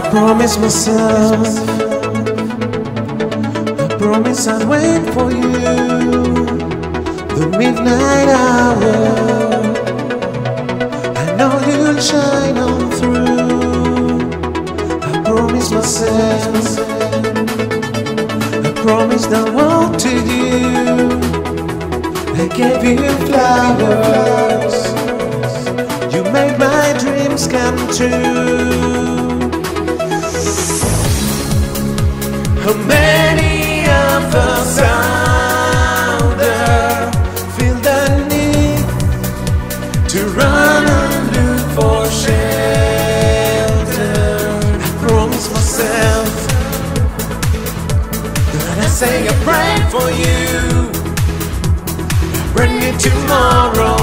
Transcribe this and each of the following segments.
I promise myself, I promise I'll wait for you. The midnight hour, I know you'll shine on through. I promise myself, I promise world to you. I gave you flowers, you made my dreams come true. How many of us out there feel the need to run and look for shelter? I promise myself that I say a prayer for you. Bring me tomorrow,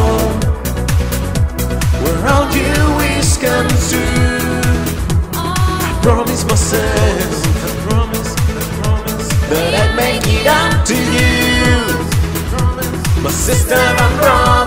sister and brother.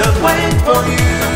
I'll wait for you.